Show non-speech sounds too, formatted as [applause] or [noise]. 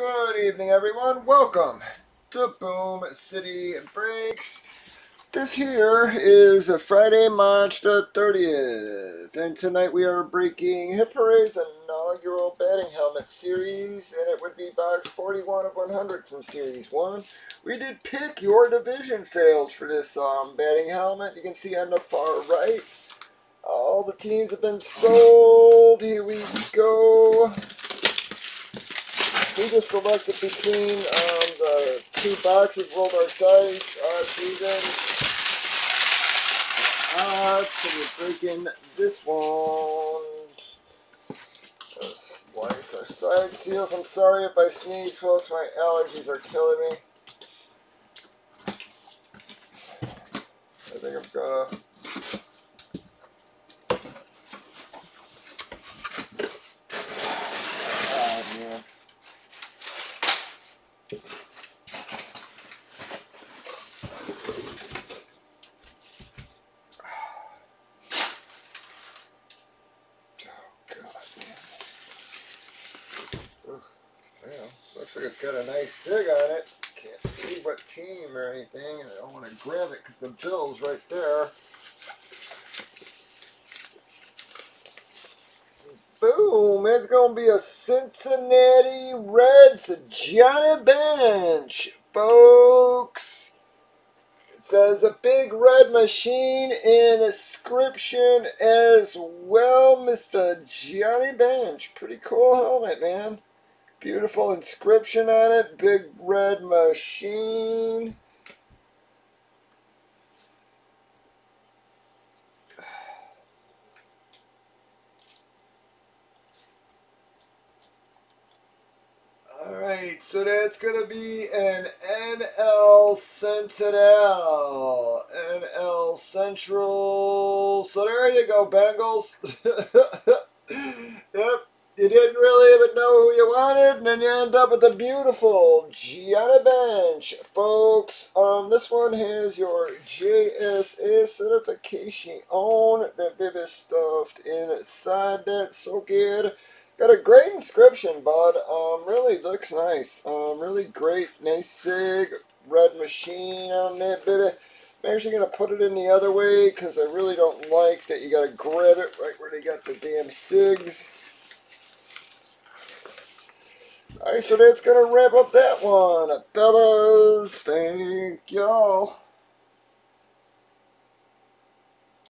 Good evening, everyone. Welcome to Boom City Breaks. This here is a Friday, March the 30th, and tonight we are breaking Hit Parade's inaugural batting helmet series, and it would be box 41 of 100 from Series 1. We did pick your division sales for this um, batting helmet. You can see on the far right, all the teams have been sold. Here we go we just selected between um, the two boxes, rolled our dice, odd season. Odd, so we're breaking this one. Slice our side seals. I'm sorry if I sneeze, folks. My allergies are killing me. I think I'm gonna looks like it's got a nice sig on it. Can't see what team or anything, and I don't want to grab it because the bill's right there. Boom! It's going to be a Cincinnati Reds Johnny Bench, folks. It says a big red machine and inscription as well, Mr. Johnny Bench. Pretty cool helmet, man. Beautiful inscription on it. Big red machine. Alright, so that's going to be an NL Sentinel. NL Central. So there you go, Bengals. [laughs] didn't really even know who you wanted, and then you end up with a beautiful Johnny Bench. Folks, um, this one has your JSA certification on the baby stuffed inside that. So good. Got a great inscription, bud. Um, really looks nice. Um, really great, nice sig, red machine on that, baby. I'm actually going to put it in the other way because I really don't like that you got to grab it right where they got the damn SIGs. Alright, so that's going to wrap up that one. Fellas.